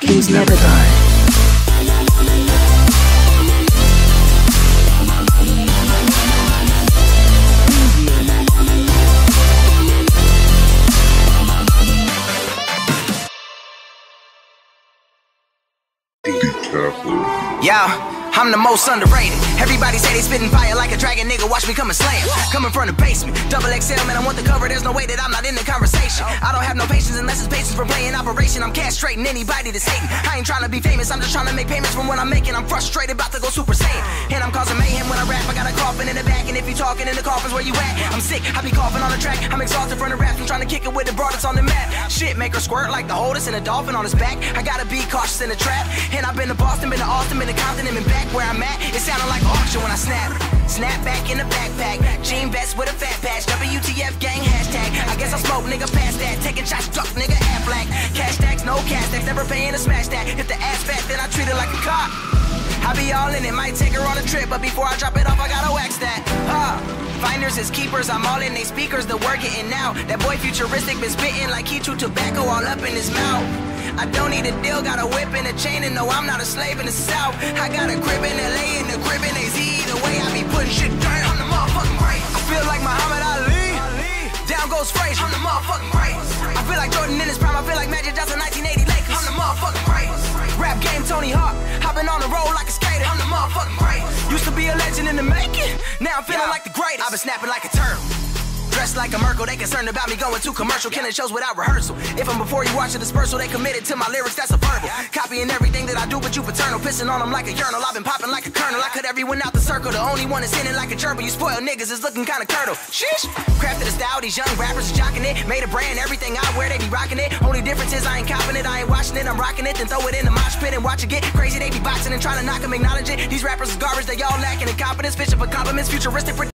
Kings never die. Yeah, I'm the most underrated. Everybody say they spitting fire like a dragon, nigga. Watch me come and slam. Coming from the basement, double XL, man. I want the cover. There's no way that I'm not in the conversation. I don't have no patience unless it's patience for playing operation. I'm castrating anybody that's hating. I ain't trying to be famous. I'm just trying to make payments from what I'm making. I'm frustrated, about to go super saiyan. I got a coffin in the back, and if you talking in the coffins, where you at? I'm sick. I be coughing on the track. I'm exhausted from the rap. I'm trying to kick it with the broadest on the map. Shit, make her squirt like the oldest and a dolphin on his back. I gotta be cautious in the trap. And I've been to Boston, been to Austin, been to Compton, and been back where I'm at. It sounded like auction when I snap. Snap back in the backpack. Jean vest with a fat patch. WTF gang hashtag. I guess I smoke, nigga, past that. Taking shots, drunk, nigga, half black. Cash stacks, no cash stacks. Never paying to smash that. If the ass fat, then I treat it like a cop. I be all in it, might take her on a trip, but before I drop it off, I gotta wax that. Huh. Finders is keepers, I'm all in they speakers, the word getting out. That boy futuristic been spitting like he chewed tobacco all up in his mouth. I don't need a deal, got a whip and a chain, and no, I'm not a slave in the South. I got a crib in LA and a crib in AZ. Either way, I be putting shit down. I'm the motherfucking great. I feel like Muhammad Ali. Down goes Frazier. I'm the motherfucking great. I feel like Jordan in his prime. I feel like Magic Johnson 1980 Lakers. I'm the motherfucking. Rap game Tony Hawk. Hopping on the road like a skater. I'm the motherfucking great. Used to be a legend in the making. Now I'm feeling like the greatest. I've been snapping like a turtle. Dressed like a Merkel, they concerned about me going too commercial, killing shows without rehearsal. If I'm before you watch a dispersal, they committed to my lyrics, that's a verbal. Copying everything that I do, but you paternal. Pissing on them like a urinal, I've been popping like a kernel. I cut everyone out the circle, the only one that's in it like a gerbil. You spoiled niggas is looking kinda curdle. Sheesh. Crafted a style, these young rappers are jocking it. Made a brand, everything I wear, they be rocking it. Only difference is I ain't copping it, I ain't watching it, I'm rocking it. Then throw it in the mosh pit and watch it get crazy. They be boxing and trying to knock them, acknowledge it. These rappers is garbage, they all lacking in confidence. Fishing for compliments, futuristic.